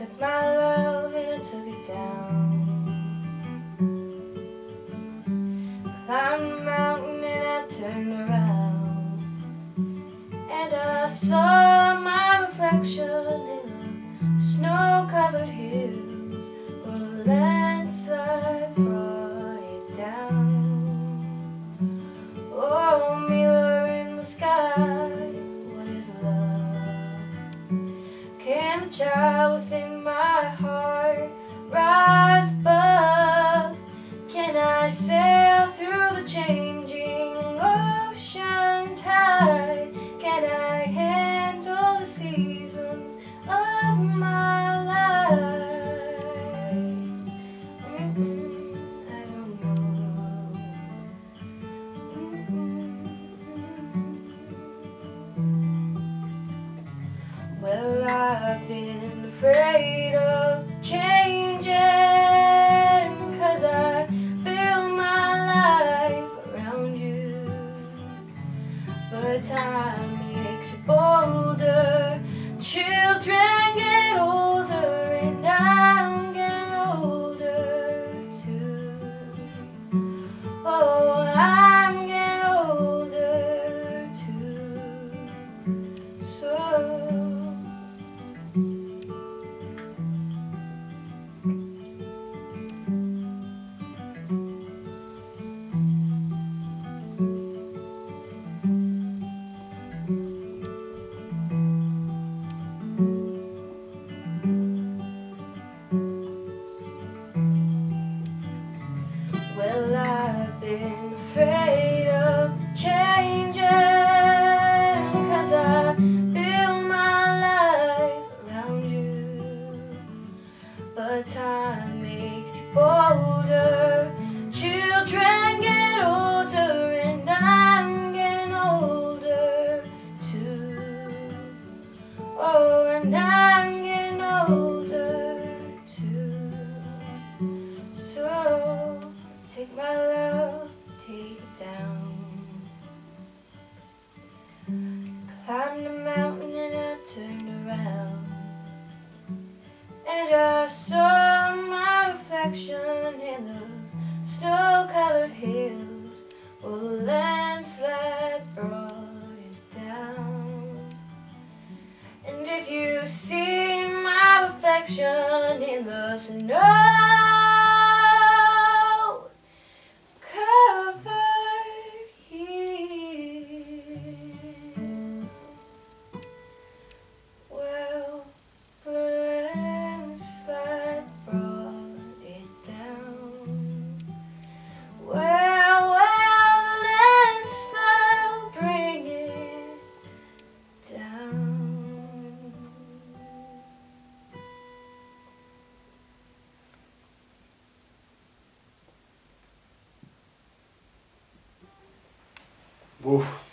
took my love and I took it down. Climbed a mountain and I turned around. And I saw my reflection in the snow covered hill. Child within my heart rise above? Can I sail through the changing ocean tide? Can I Well, I've been afraid of changing, cause I build my life around you. But time makes it bolder, children get older, Well, I've been take my love, take it down. Climbed the mountain and I turned around. And I saw my reflection in the snow-colored hills. Well, the landslide brought it down. And if you see my reflection in the snow down. Woof.